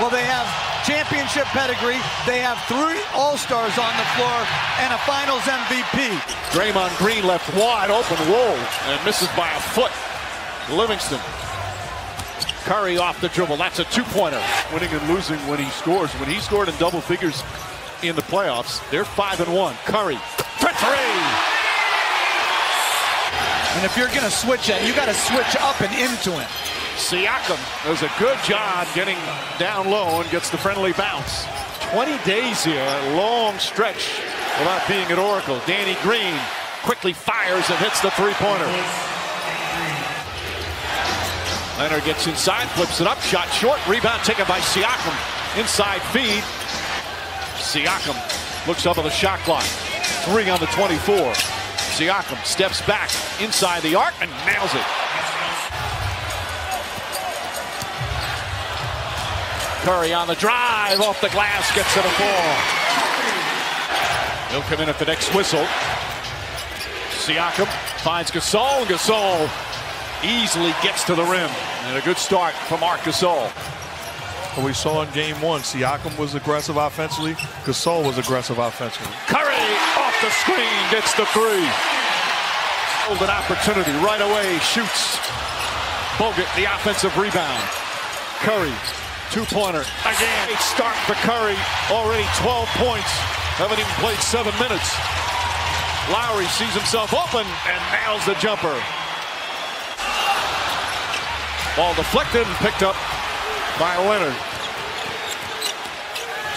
Well, they have championship pedigree. They have three All-Stars on the floor and a Finals MVP. Draymond Green left wide open, roll, and misses by a foot. Livingston. Curry off the dribble. That's a two-pointer. Winning and losing when he scores. When he scored in double figures in the playoffs, they're five and one. Curry for three. And if you're going to switch it, you got to switch up and into him. Siakam does a good job getting down low and gets the friendly bounce. 20 days here, a long stretch without being at Oracle. Danny Green quickly fires and hits the three-pointer. Leonard gets inside, flips it up, shot short, rebound taken by Siakam. Inside feed. Siakam looks up at the shot clock. Three on the 24. Siakam steps back inside the arc and nails it. Curry on the drive, off the glass, gets to the floor. He'll come in at the next whistle. Siakam finds Gasol. Gasol easily gets to the rim. And a good start from Marc Gasol. We saw in game one, Siakam was aggressive offensively. Gasol was aggressive offensively. Curry off the screen, gets the three. Hold an opportunity right away, shoots. Bogut, the offensive rebound. Curry, two-pointer. Again, start for Curry. Already 12 points. Haven't even played seven minutes. Lowry sees himself open and nails the jumper. Ball deflected and picked up by Leonard.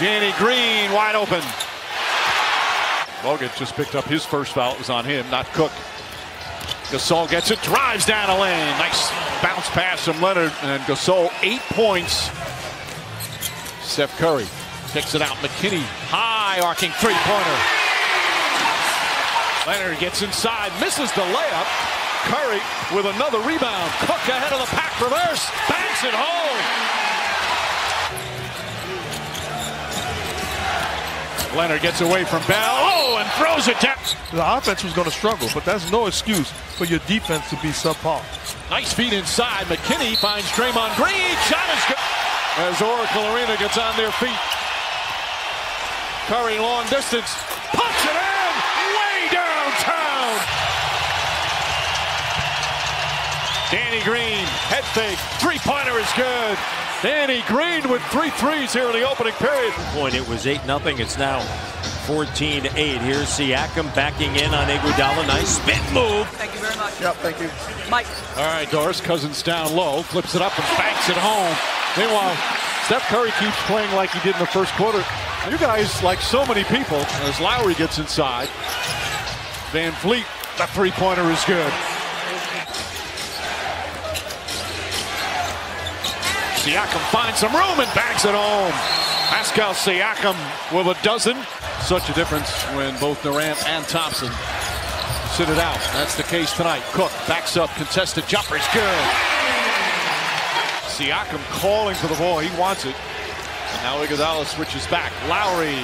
Danny Green wide open. Bogut just picked up his first foul. It was on him, not Cook. Gasol gets it, drives down a lane. Nice bounce pass from Leonard. And Gasol, eight points. Steph Curry picks it out. McKinnie, high arcing three-pointer. Leonard gets inside, misses the layup. Curry with another rebound. Cook ahead of the pack reverse. Banks it home. Leonard gets away from Bell. Oh, and throws it down. The offense was going to struggle, but that's no excuse for your defense to be subpar. Nice feed inside. McKinnie finds Draymond Green. Shot is good. As Oracle Arena gets on their feet. Curry long distance. Punch it in. Way downtown. Danny Green. Head fake. Three-pointer is good. Danny Green with three threes here in the opening period. Point it was 8 nothing. It's now 14 8. Here's Siakam backing in on Iguodala. Nice spin move. Thank you very much. Yep, thank you. Mike. All right, Doris Cousins down low, flips it up and banks it home. Meanwhile, Steph Curry keeps playing like he did in the first quarter. You guys, like so many people, as Lowry gets inside, VanVleet, the three-pointer is good. Siakam finds some room and banks it home. Pascal Siakam with a dozen. Such a difference when both Durant and Thompson sit it out. That's the case tonight. Cook backs up, contested jumper is good. Siakam calling for the ball. He wants it. And now Iguodala switches back. Lowry,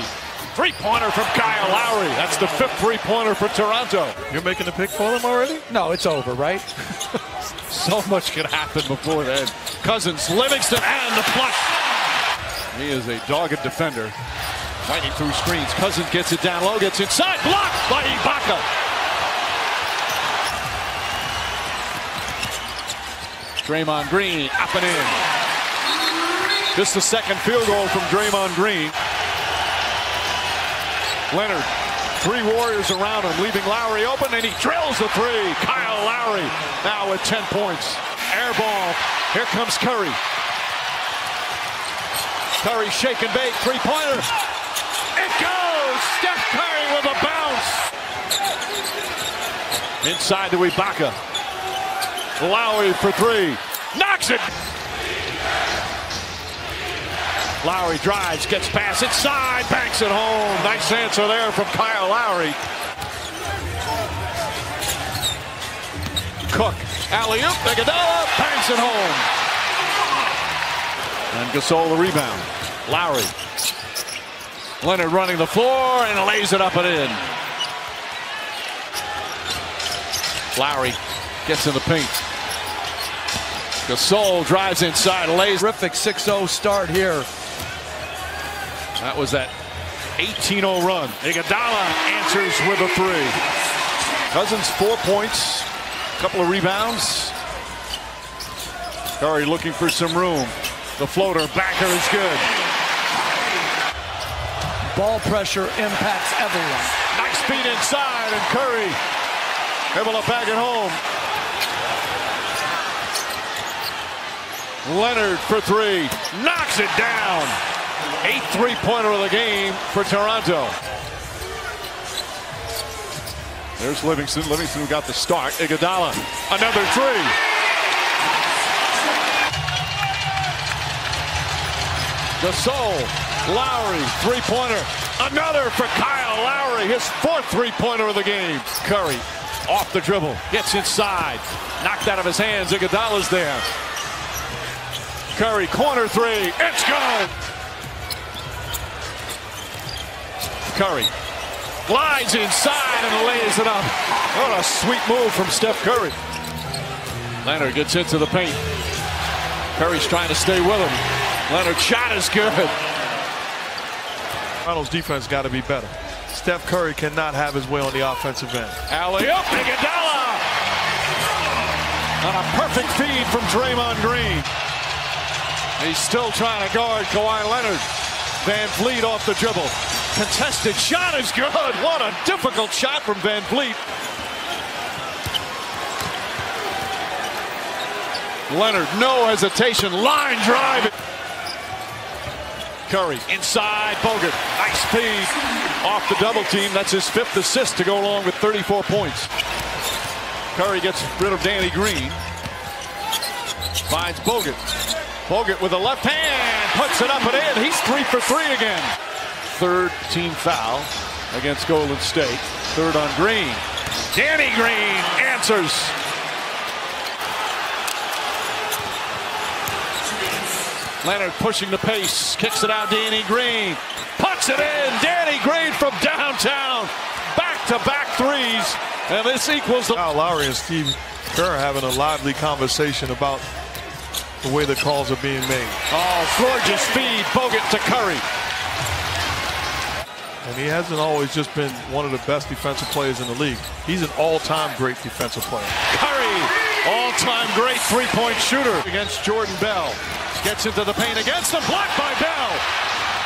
three-pointer from Kyle Lowry. That's the fifth three-pointer for Toronto. You're making a pick for them already? No, it's over, right? so much could happen before then. Cousins, Livingston, and the flush. He is a dogged defender. Fighting through screens. Cousins gets it down low, gets inside, blocked by Ibaka. Draymond Green up and in. Just the second field goal from Draymond Green. Leonard, three Warriors around him, leaving Lowry open, and he drills the three. Kyle Lowry now with 10 points. Air ball. Here comes Curry. Curry shake and bake, three-pointer. It goes! Steph Curry with a bounce. Inside to Ibaka. Lowry for three. Knocks it! Lowry drives, gets past inside, banks it home. Nice answer there from Kyle Lowry. Cook, alley-oop, Iguodala, banks it home. And Gasol the rebound. Lowry. Leonard running the floor and lays it up and in. Lowry gets in the paint. Gasol drives inside, lays. Terrific 6-0 start here That was that 18-0 run. Iguodala answers with a three. Cousins four points, a couple of rebounds. Curry looking for some room. The floater backer is good. Ball pressure impacts everyone. Nice feed inside, and Curry able to bag it home. Leonard for three, knocks it down. Eighth three-pointer of the game for Toronto. There's Livingston. Livingston got the start. Iguodala, another three. Gasol, Lowry, three-pointer. Another for Kyle Lowry, his fourth three-pointer of the game. Curry off the dribble, gets inside, knocked out of his hands. Iguodala's there. Curry, corner three, it's good. Curry glides inside and lays it up. What a sweet move from Steph Curry. Leonard gets into the paint. Curry's trying to stay with him. Leonard shot is good. Toronto's defense got to be better. Steph Curry cannot have his way on the offensive end. Alley-oop, Iguodala! On a perfect feed from Draymond Green. He's still trying to guard Kawhi Leonard. VanVleet off the dribble. Contested shot is good. What a difficult shot from VanVleet. Leonard, no hesitation. Line drive. Curry inside Bogut. Nice feed off the double team. That's his fifth assist to go along with 34 points. Curry gets rid of Danny Green. Finds Bogut. Bogut with a left hand. Puts it up and in. He's three for three again. Third team foul against Golden State. Third on Green. Danny Green answers. Leonard pushing the pace, kicks it out. Danny Green puts it in. Danny Green from downtown, back-to-back threes, and this equals the. Kyle Lowry and Steve Kerr having a lively conversation about the way the calls are being made. Oh, gorgeous feed, Bogut to Curry. And he hasn't always just been one of the best defensive players in the league. He's an all-time great defensive player. Curry, all-time great three-point shooter against Jordan Bell. Gets into the paint against him, blocked by Bell.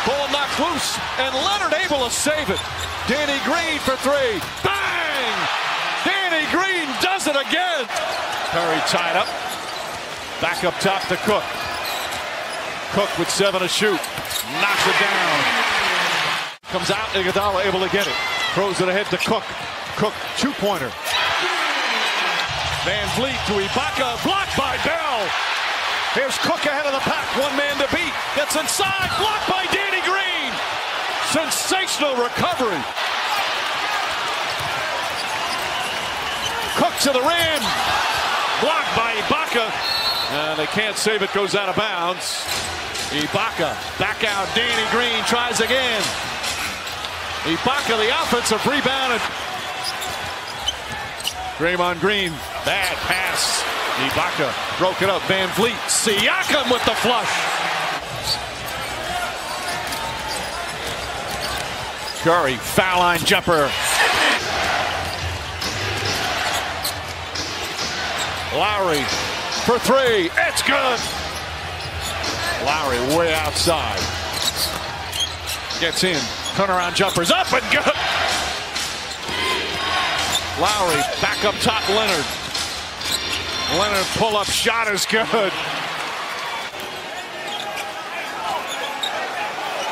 Ball knocked loose, and Leonard able to save it. Danny Green for three. Bang! Danny Green does it again. Curry tied up. Back up top to Cook. Cook with seven to shoot. Knocks it down. Comes out, Iguodala able to get it. Throws it ahead to Cook. Cook, two-pointer. VanVleet to Ibaka, blocked by Bell. Here's Cook ahead of the pack, one man to beat. Gets inside, blocked by Danny Green. Sensational recovery. Cook to the rim. Blocked by Ibaka. And they can't save it, goes out of bounds. Ibaka back out. Danny Green tries again. Ibaka, the offensive rebound. Draymond Green, bad pass. Ibaka broke it up. VanVleet, Siakam with the flush. Curry, foul line jumper. Lowry for three. It's good. Lowry way outside. Gets in. Turnaround jumpers up and good. Lowry back up top. Leonard. Leonard pull up shot is good.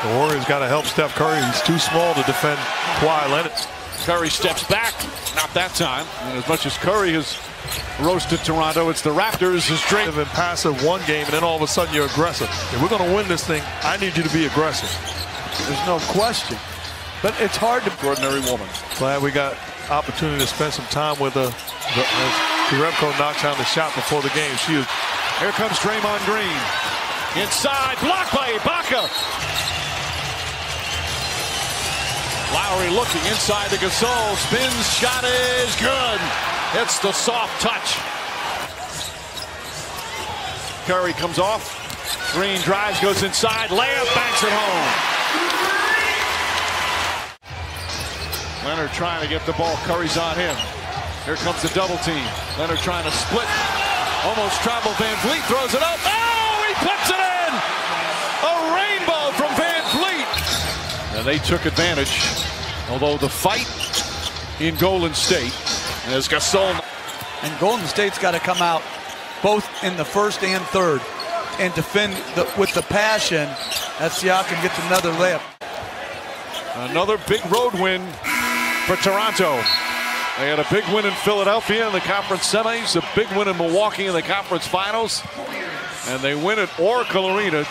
The Warriors got to help Steph Curry. He's too small to defend Kawhi Leonard. Curry steps back. Not that time. And as much as Curry has roasted Toronto, it's the Raptors' is straight. Been passive one game, and then all of a sudden you're aggressive. If we're going to win this thing, I need you to be aggressive. There's no question. But it's hard to. ordinary woman. Glad we got opportunity to spend some time with her. As Jerebko knocks down the shot before the game. She is. Here comes Draymond Green. Inside, blocked by Ibaka. Lowry looking inside the Gasol. Spins, shot is good. It's the soft touch. Curry comes off. Green drives, goes inside. Layup, banks it home. Leonard trying to get the ball. Curry's on him. Here comes the double team. Leonard trying to split. Almost travel. VanVleet throws it up. Oh, he puts it in! A rainbow from Van Vliet. And they took advantage. Although the fight in Golden State as Gasol. And Golden State's got to come out both in the first and third and defend the, with the passion that Siakam gets another layup. Another big road win for Toronto. They had a big win in Philadelphia in the conference semis, a big win in Milwaukee in the conference finals, and they win at Oracle Arena.